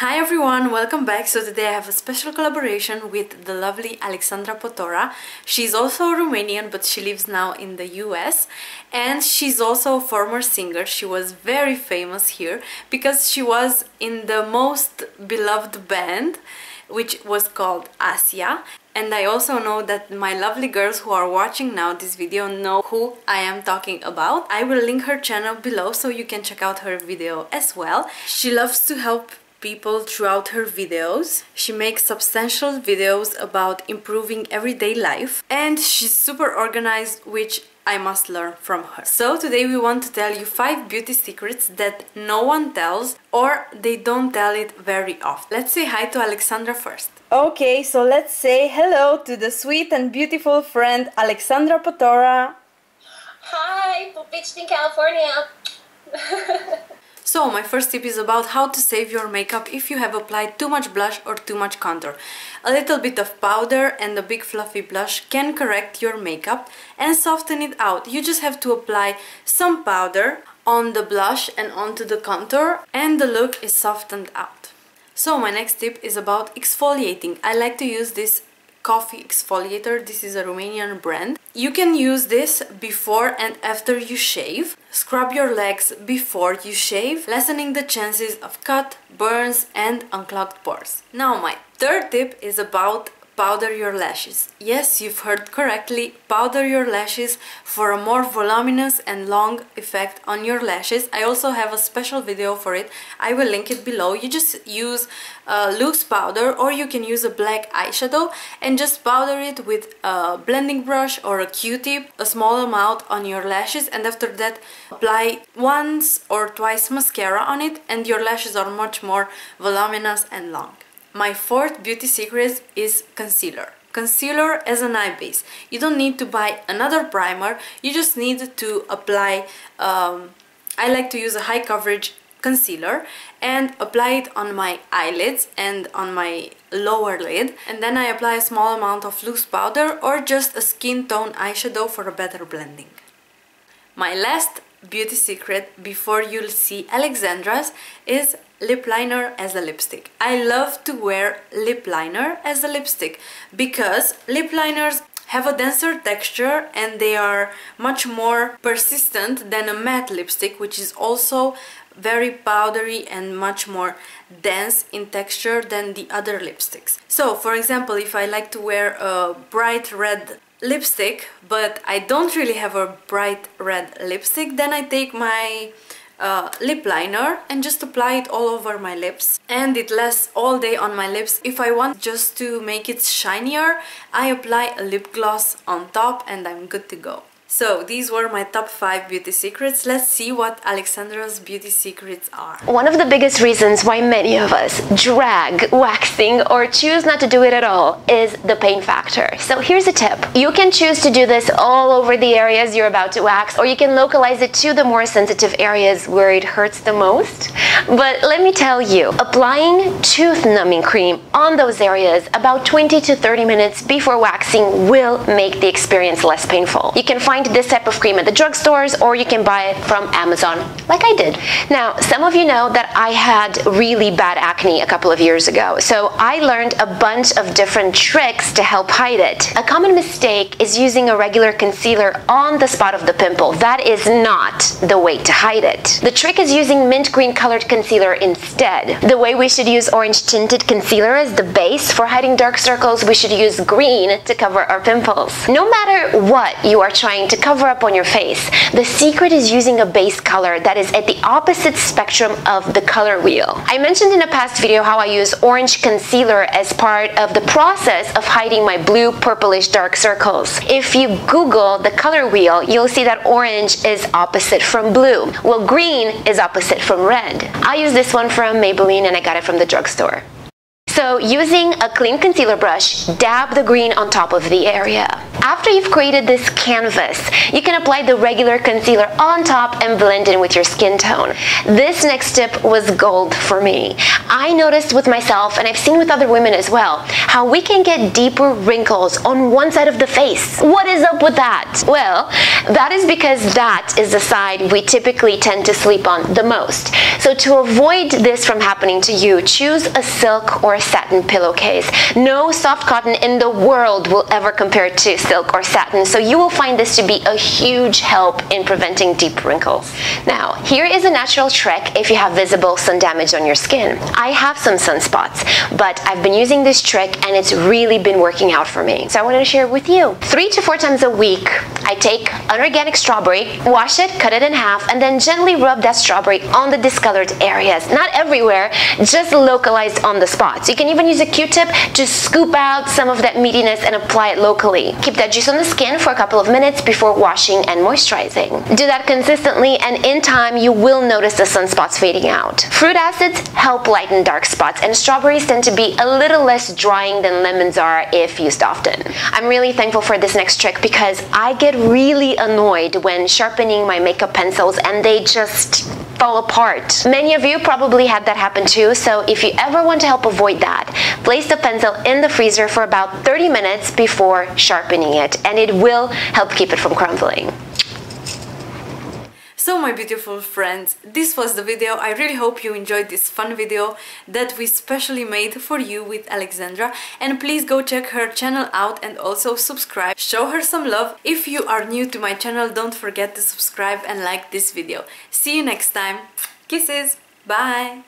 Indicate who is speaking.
Speaker 1: Hi everyone, welcome back. So today I have a special collaboration with the lovely Alexandra Potora. She's also Romanian but she lives now in the US and she's also a former singer. She was very famous here because she was in the most beloved band which was called Asia and I also know that my lovely girls who are watching now this video know who I am talking about. I will link her channel below so you can check out her video as well. She loves to help people throughout her videos. She makes substantial videos about improving everyday life and she's super organized which I must learn from her. So today we want to tell you 5 beauty secrets that no one tells or they don't tell it very often. Let's say hi to Alexandra first. Okay, so let's say hello to the sweet and beautiful friend Alexandra Potora.
Speaker 2: Hi, beached in California.
Speaker 1: So my first tip is about how to save your makeup if you have applied too much blush or too much contour. A little bit of powder and a big fluffy blush can correct your makeup and soften it out. You just have to apply some powder on the blush and onto the contour and the look is softened out. So my next tip is about exfoliating. I like to use this coffee exfoliator. This is a Romanian brand. You can use this before and after you shave. Scrub your legs before you shave, lessening the chances of cut, burns and unclogged pores. Now my third tip is about powder your lashes. Yes, you've heard correctly, powder your lashes for a more voluminous and long effect on your lashes. I also have a special video for it. I will link it below. You just use a loose powder or you can use a black eyeshadow and just powder it with a blending brush or a q-tip, a small amount on your lashes and after that apply once or twice mascara on it and your lashes are much more voluminous and long. My fourth beauty secret is concealer. Concealer as an eye base. You don't need to buy another primer, you just need to apply, um, I like to use a high coverage concealer and apply it on my eyelids and on my lower lid and then I apply a small amount of loose powder or just a skin tone eyeshadow for a better blending. My last beauty secret before you'll see Alexandra's is lip liner as a lipstick. I love to wear lip liner as a lipstick because lip liners have a denser texture and they are much more persistent than a matte lipstick which is also very powdery and much more dense in texture than the other lipsticks. So for example if I like to wear a bright red lipstick but I don't really have a bright red lipstick. Then I take my uh, lip liner and just apply it all over my lips. And it lasts all day on my lips. If I want just to make it shinier I apply a lip gloss on top and I'm good to go so these were my top 5 beauty secrets. Let's see what Alexandra's beauty secrets are.
Speaker 2: One of the biggest reasons why many of us drag waxing or choose not to do it at all is the pain factor. So here's a tip. You can choose to do this all over the areas you're about to wax or you can localize it to the more sensitive areas where it hurts the most. But let me tell you, applying tooth numbing cream on those areas about 20 to 30 minutes before waxing will make the experience less painful. You can find this type of cream at the drugstores or you can buy it from Amazon like I did. Now, some of you know that I had really bad acne a couple of years ago, so I learned a bunch of different tricks to help hide it. A common mistake is using a regular concealer on the spot of the pimple. That is not the way to hide it. The trick is using mint green concealer instead. The way we should use orange tinted concealer as the base for hiding dark circles, we should use green to cover our pimples. No matter what you are trying to cover up on your face. The secret is using a base color that is at the opposite spectrum of the color wheel. I mentioned in a past video how I use orange concealer as part of the process of hiding my blue purplish dark circles. If you Google the color wheel, you'll see that orange is opposite from blue, while green is opposite from red. I use this one from Maybelline and I got it from the drugstore. So using a clean concealer brush, dab the green on top of the area. After you've created this canvas, you can apply the regular concealer on top and blend in with your skin tone. This next tip was gold for me. I noticed with myself, and I've seen with other women as well, how we can get deeper wrinkles on one side of the face. What is up with that? Well, that is because that is the side we typically tend to sleep on the most. So to avoid this from happening to you, choose a silk or a satin pillowcase. No soft cotton in the world will ever compare to silk or satin, so you will find this to be a huge help in preventing deep wrinkles. Now, here is a natural trick if you have visible sun damage on your skin. I have some sunspots, but I've been using this trick and it's really been working out for me. So I wanted to share it with you. Three to four times a week, I take an organic strawberry, wash it, cut it in half, and then gently rub that strawberry on the discolored areas. Not everywhere, just localized on the spots. You can even use a Q-tip to scoop out some of that meatiness and apply it locally. Keep that juice on the skin for a couple of minutes before washing and moisturizing. Do that consistently and in time you will notice the sunspots fading out. Fruit acids help lighten dark spots and strawberries tend to be a little less drying than lemons are if used often. I'm really thankful for this next trick because I get really annoyed when sharpening my makeup pencils and they just fall apart. Many of you probably had that happen too, so if you ever want to help avoid that, place the pencil in the freezer for about 30 minutes before sharpening it and it will help keep it from crumbling.
Speaker 1: So my beautiful friends, this was the video. I really hope you enjoyed this fun video that we specially made for you with Alexandra and please go check her channel out and also subscribe. Show her some love. If you are new to my channel, don't forget to subscribe and like this video. See you next time. Kisses. Bye.